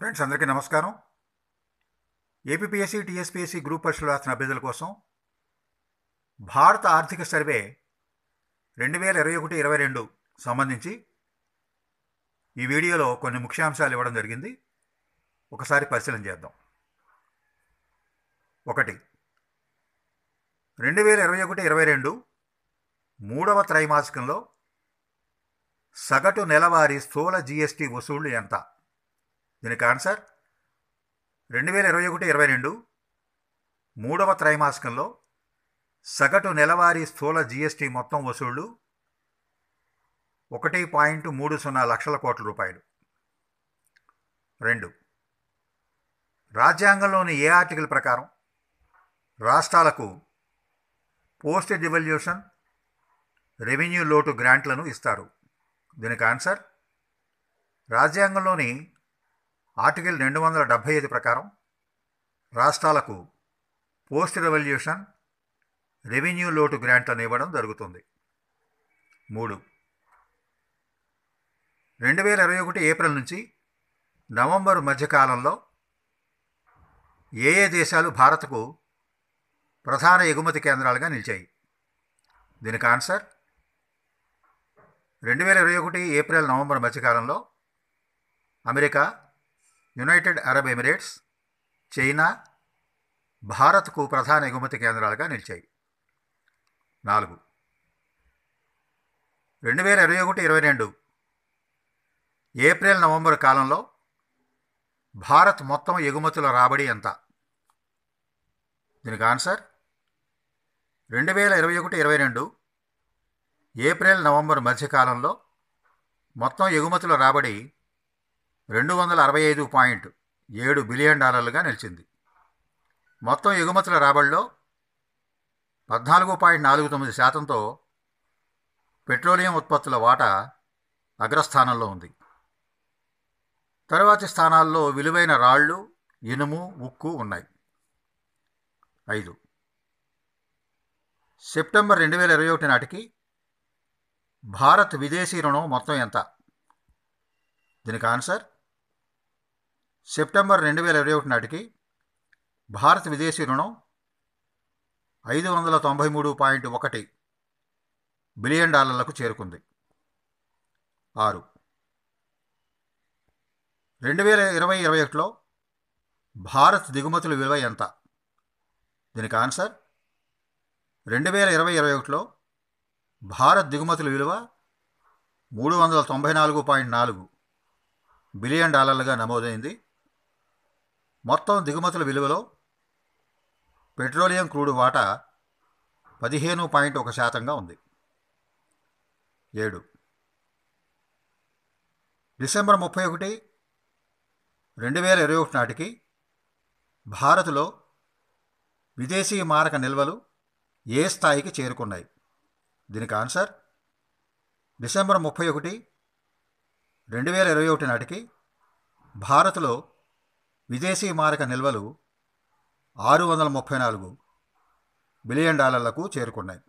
Friends అందరికీ నమస్కారం. APSC TSPSC group పరీక్షలు రాసిన అభ్యర్థుల కోసం భారత ఆర్థిక సర్వే రెండు వేల ఇరవై ఒకటి ఇరవై రెండు సంబంధించి ఈ వీడియోలో కొన్ని ముఖ్యాంశాలు ఇవ్వడం జరిగింది. ఒకసారి పరిశీలన చేద్దాం. ఒకటి. రెండు వేల ఇరవై ఒకటి ఇరవై రెండు మూడవ త్రైమాసికంలో సగటు నెలవారీ స్థూల జీఎస్టీ వసూళ్ళు ఎంత? దీనికి ఆన్సర్ రెండు వేల ఇరవై ఒకటి ఇరవై రెండు మూడవ త్రైమాసికంలో సగటు నెలవారీ స్థూల జీఎస్టీ మొత్తం వసూళ్ళు ఒకటి పాయింట్ మూడు సున్నా లక్షల కోట్ల రూపాయలు. రెండు రాజ్యాంగంలోని ఏ ఆర్టికల్ ప్రకారం రాష్ట్రాలకు పోస్ట్ డివల్యూషన్ రెవెన్యూ లోటు గ్రాంట్లను ఇస్తారు? దీనికి ఆన్సర్ రాజ్యాంగంలోని ఆర్టికల్ రెండు వందల డెబ్భై ఐదు ప్రకారం రాష్ట్రాలకు పోస్ట్ రెవల్యూషన్ రెవెన్యూ లోటు గ్రాంట్లను ఇవ్వడం జరుగుతుంది. మూడు. రెండు వేల ఇరవై ఒకటి ఏప్రిల్ నుంచి నవంబర్ మధ్యకాలంలో ఏ ఏ దేశాలు భారత్కు ప్రధాన ఎగుమతి కేంద్రాలుగా నిలిచాయి? దీనికి ఆన్సర్ రెండు వేల ఇరవై ఒకటి ఏప్రిల్ నవంబర్ మధ్యకాలంలో America United Arab Emirates China భారత్కు ప్రధాన ఎగుమతి కేంద్రాలుగా నిలిచాయి. నాలుగు. రెండు వేల ఇరవై ఒకటి ఇరవై రెండు ఏప్రిల్ నవంబర్ కాలంలో భారత్ మొత్తం ఎగుమతుల రాబడి ఎంత? దీనికి ఆన్సర్ రెండు వేల ఇరవై ఒకటి ఇరవై రెండు ఏప్రిల్ నవంబర్ మధ్యకాలంలో మొత్తం ఎగుమతుల రాబడి రెండు వందల అరవై ఐదు పాయింట్ ఏడు బిలియన్ డాలర్లుగా నిలిచింది. మొత్తం ఎగుమతుల రాబడిలో పద్నాలుగు పాయింట్ నాలుగు తొమ్మిది శాతంతో పెట్రోలియం ఉత్పత్తుల వాటా అగ్రస్థానంలో ఉంది. తరువాతి స్థానాల్లో విలువైన రాళ్ళు ఇనుము ఉక్కు ఉన్నాయి. ఐదు. సెప్టెంబర్ రెండు వేల ఇరవై ఒకటి నాటికి భారత్ విదేశీ రుణం మొత్తం ఎంత? దీనికి ఆన్సర్ సెప్టెంబర్ రెండు వేల ఇరవై ఒకటి నాటికి భారత్ విదేశీ రుణం ఐదు వందల తొంభై మూడు పాయింట్ ఒకటి బిలియన్ డాలర్లకు చేరుకుంది. ఆరు. రెండు వేల ఇరవై ఇరవై ఒకటిలో భారత్ దిగుమతుల విలువ ఎంత? దీనికి ఆన్సర్ రెండు వేల ఇరవై ఇరవై ఒకటిలో భారత్ దిగుమతుల విలువ మూడు వందల తొంభై నాలుగు పాయింట్ నాలుగు బిలియన్ డాలర్లుగా నమోదైంది. మొత్తం దిగుమతుల విలువలో పెట్రోలియం క్రూడ్ వాటా పదిహేను పాయింట్ ఒక శాతంగా ఉంది. ఏడు. డిసెంబర్ ముప్పై ఒకటి రెండు వేల ఇరవై ఒకటి నాటికి భారత్లో విదేశీ మారక నిల్వలు ఏ స్థాయికి చేరుకున్నాయి? దీనికి ఆన్సర్ డిసెంబర్ ముప్పై ఒకటి రెండు వేల ఇరవై ఒకటి నాటికి భారత్లో విదేశీ మారక నిల్వలు ఆరు వందల ముప్పై నాలుగు బిలియన్ డాలర్లకు చేరుకున్నాయి.